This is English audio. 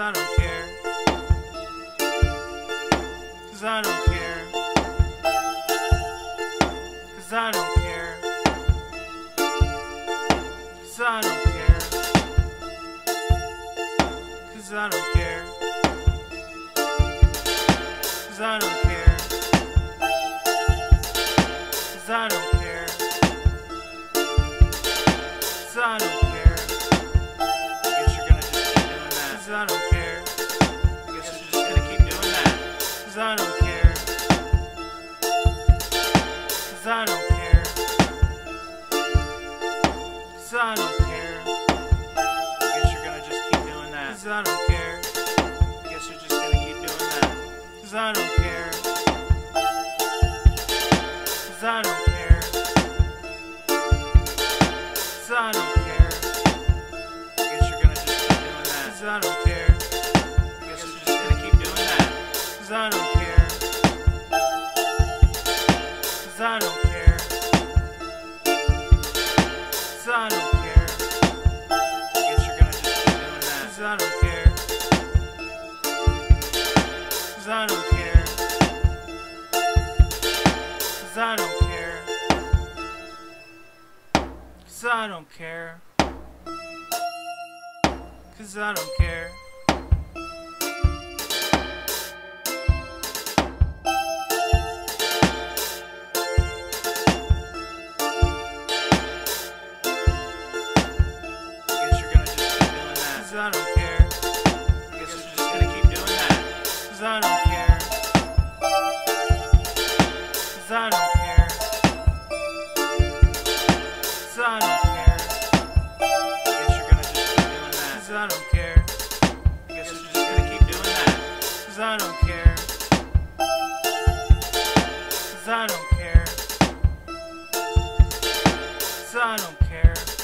I don't care. Cause I don't care. Cause I don't care. Cause I don't care. Cause I don't care. Cause I don't I don't care. I guess you're just gonna keep doing that. Cause I don't care. Cause I don't care. Cause I don't care. I guess you're gonna just keep doing that. Cause I don't care. I guess you're just gonna keep doing that. Cause I don't care. Cause I don't care. Cause I don't care. I guess you're gonna just keep doing that. Cause I don't care. Cause I don't care. Cause I don't care. Cause I don't care. I guess you're gonna just keep doing that. Cause I don't care. Cause I don't care. Cause I don't care. Cause I don't care. Cause I don't care. Cause I don't care. I guess we're just gonna keep doing that. Cause I don't care. Cause I don't care. Cause I don't care. I guess you're gonna just keep doing that. Cause I don't care. I guess we're just gonna keep doing that. Cause I don't care. Cause I don't care. Cause I don't care.